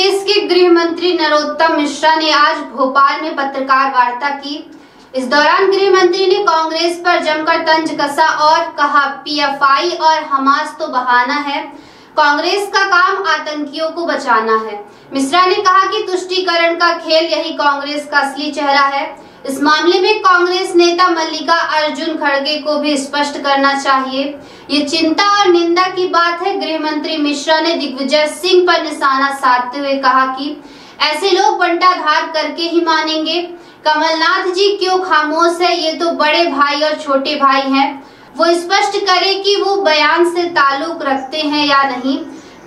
प्रदेश के गृह मंत्री नरोत्तम मिश्रा ने आज भोपाल में पत्रकार वार्ता की। इस दौरान गृह मंत्री ने कांग्रेस पर जमकर तंज कसा और कहा, पीएफआई और हमास तो बहाना है। कांग्रेस का काम आतंकियों को बचाना है। मिश्रा ने कहा कि तुष्टीकरण का खेल यही कांग्रेस का असली चेहरा है। इस मामले में कांग्रेस नेता मल्लिका अर्जुन खड़गे को भी स्पष्ट करना चाहिए। ये चिंता और निंदा की बात है गृह मंत्री मिश्रा ने दिग्विजय सिंह पर निशाना साधते हुए कहा कि ऐसे लोग बंटाधार करके ही मानेंगे। कमलनाथ जी क्यों खामोश है? ये तो बड़े भाई और छोटे भाई हैं। वो स्पष्ट करे कि वो बयान से ताल्लुक रखते हैं या नहीं।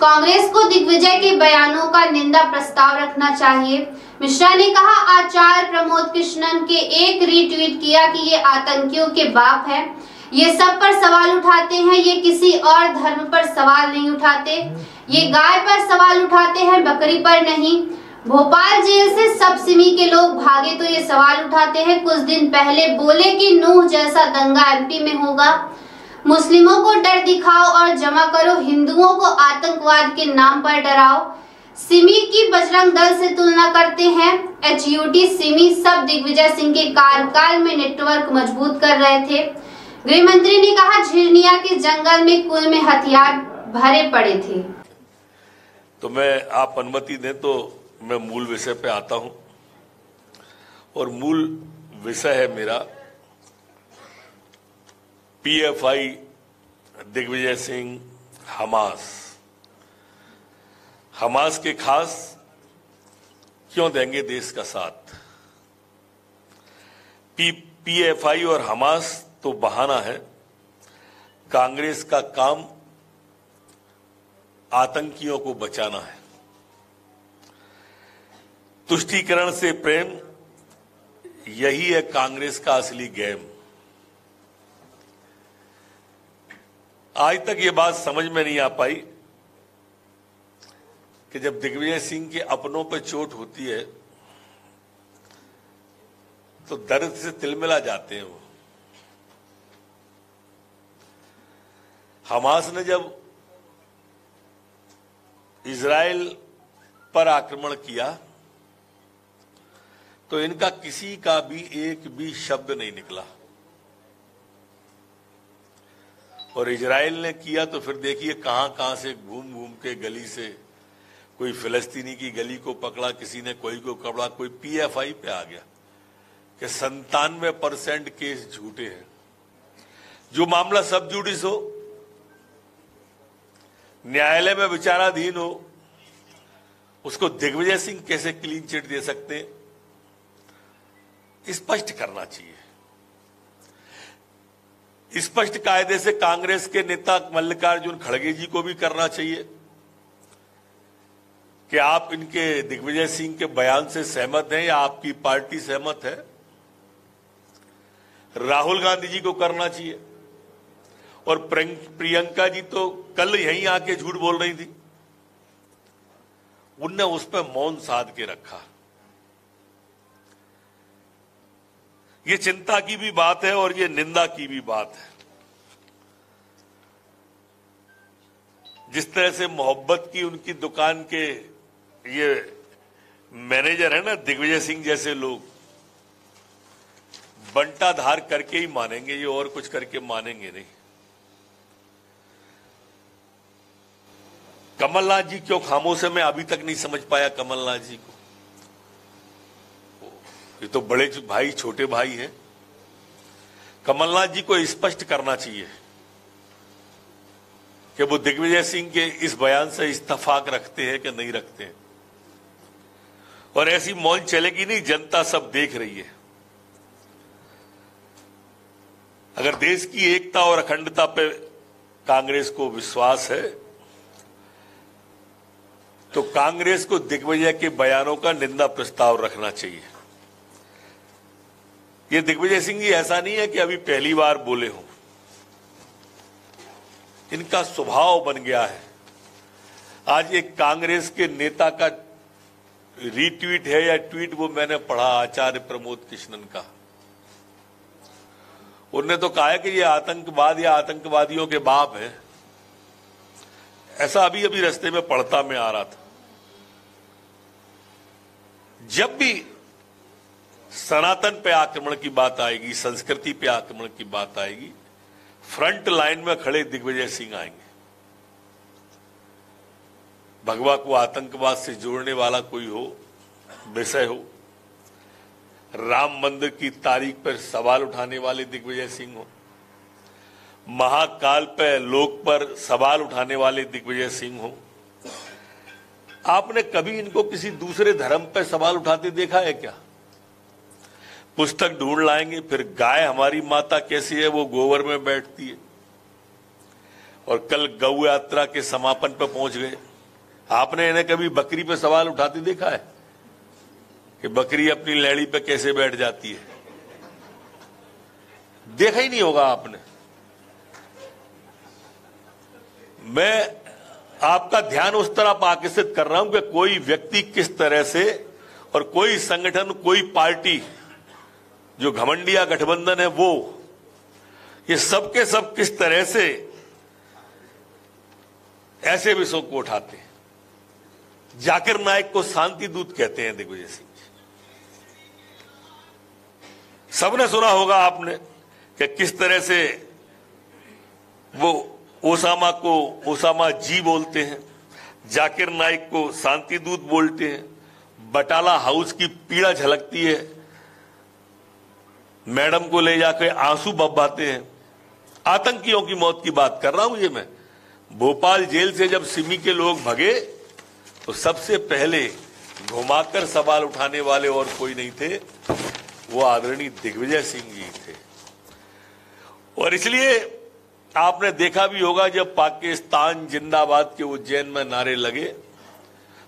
कांग्रेस को दिग्विजय के बयानों का निंदा प्रस्ताव रखना चाहिए। मिश्रा ने कहा, आचार्य प्रमोद कृष्णन के एक रीट्वीट किया कि ये आतंकियों के बाप है। ये सब पर सवाल उठाते हैं, ये किसी और धर्म पर सवाल नहीं उठाते। ये गाय पर सवाल उठाते हैं, बकरी पर नहीं। भोपाल जेल से सब सिमी के लोग भागे तो ये सवाल उठाते हैं, कुछ दिन पहले बोले कि नूह जैसा दंगा एमपी में होगा। मुस्लिमों को डर दिखाओ और जमा करो, हिंदुओं को आतंकवाद के नाम पर डराओ। सिमी की बजरंग दल से तुलना करते हैं। एच सिमी सब दिग्विजय सिंह के कार्यकाल में नेटवर्क मज़बूत कर रहे थे। गृह मंत्री ने कहा झिरनिया के जंगल में कुल में हथियार भरे पड़े थे। तो मैं आप अनुमति दें तो मैं मूल विषय पे आता हूँ। और मूल विषय है मेरा PFI Digvijay Singh, Hamas. Hamas के खास क्यों देंगे देश का साथ? पी, पीएफआई और हमास तो बहाना है। कांग्रेस का काम आतंकियों को बचाना है। तुष्टीकरण से प्रेम, यही है कांग्रेस का असली गेम। आज तक ये बात समझ में नहीं आ पाई। कि जब दिग्विजय सिंह के अपनों पर चोट होती है तो दर्द से तिलमिला जाते हैं वो। हमास ने जब इज़राइल पर आक्रमण किया तो इनका किसी का भी एक भी शब्द नहीं निकला। और इज़राइल ने किया तो फिर देखिए कहाँ कहाँ से घूम घूम के गली से कोई फिलस्तीनी की गली को पकड़ा, किसी ने कोई को पकड़ा कोई पीएफआई पे आ गया कि संतानवे परसेंट केस झूठे हैं। जो मामला सब जुडिस हो, न्यायालय में विचाराधीन हो, उसको दिग्विजय सिंह कैसे क्लीन चिट दे सकते स्पष्ट करना चाहिए। स्पष्ट कायदे से कांग्रेस के नेता मल्लिकार्जुन खड़गे जी को भी करना चाहिए। कि आप इनके दिग्विजय सिंह के बयान से सहमत हैं या आपकी पार्टी सहमत है? राहुल गांधी जी को करना चाहिए। और प्रियंका जी तो कल यहीं आके झूठ बोल रही थी। उनने उस पर मौन साध के रखा। ये चिंता की भी बात है और ये निंदा की भी बात है। जिस तरह से मोहब्बत की उनकी दुकान के ये मैनेजर है ना, दिग्विजय सिंह जैसे लोग। बंटा धार करके ही मानेंगे, ये और कुछ करके मानेंगे नहीं। कमलनाथ जी क्यों खामोश है, मैं अभी तक नहीं समझ पाया कमलनाथ जी को। ये तो बड़े भाई, छोटे भाई हैं। कमलनाथ जी को स्पष्ट करना चाहिए कि वो दिग्विजय सिंह के इस बयान से इस्तफाक रखते हैं कि नहीं रखते हैं। और ऐसी मौज चलेगी नहीं, जनता सब देख रही है। अगर देश की एकता और अखंडता पे कांग्रेस को विश्वास है तो कांग्रेस को दिग्विजय के बयानों का निंदा प्रस्ताव रखना चाहिए। ये दिग्विजय सिंह जी, ऐसा नहीं है कि अभी पहली बार बोले हों। इनका स्वभाव बन गया है। आज एक कांग्रेस के नेता का रीट्वीट है या ट्वीट वो मैंने पढ़ा, आचार्य प्रमोद कृष्णन का। उन्होंने तो कहा है कि ये आतंकवाद या आतंकवादियों के बाप है। ऐसा अभी अभी रस्ते में पढ़ता में आ रहा था। जब भी सनातन पे आक्रमण की बात आएगी, संस्कृति पे आक्रमण की बात आएगी फ्रंट लाइन में खड़े दिग्विजय सिंह आएँगे। भगवा को आतंकवाद से जोड़ने वाला कोई हो, विषय हो, राम मंदिर की तारीख पर सवाल उठाने वाले दिग्विजय सिंह हो, महाकाल पर लोक पर सवाल उठाने वाले दिग्विजय सिंह हो, आपने कभी इनको किसी दूसरे धर्म पर सवाल उठाते देखा है क्या? पुस्तक ढूंढ लाएँगे, फिर गाय हमारी माता कैसी है, वो गोबर में बैठती है और कल गौ यात्रा के समापन पर पहुँच गए। आपने इन्हें कभी बकरी पे सवाल उठाते देखा है कि बकरी अपनी लैड़ी पे कैसे बैठ जाती है? देखा ही नहीं होगा आपने। मैं आपका ध्यान उस तरफ़ आकर्षित कर रहा हूँ कि कोई व्यक्ति किस तरह से और कोई संगठन, कोई पार्टी, जो घमंडिया गठबंधन है वो, ये सबके सब किस तरह से ऐसे विषयों को उठाते हैं। जाकिर नायक को शांति दूत कहते हैं दिग्विजय सिंह जी। सबने सुना होगा आपने कि किस तरह से वो ओसामा को, ओसामा जी बोलते हैं, जाकिर नाइक को शांति दूत बोलते हैं, बटाला हाउस की पीड़ा झलकती है, मैडम को ले जाकर आँसू बब्बाते हैं। आतंकियों की मौत की बात कर रहा हूँ ये मैं। भोपाल जेल से जब सिमी के लोग भगे तो सबसे पहले घुमाकर सवाल उठाने वाले और कोई नहीं थे, वो आदरणीय दिग्विजय सिंह जी थे। और इसलिए आपने देखा भी होगा, जब पाकिस्तान जिंदाबाद के उज्जैन में नारे लगे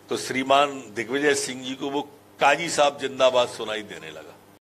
तो श्रीमान दिग्विजय सिंह जी को वो काजी साहब जिंदाबाद सुनाई देने लगा।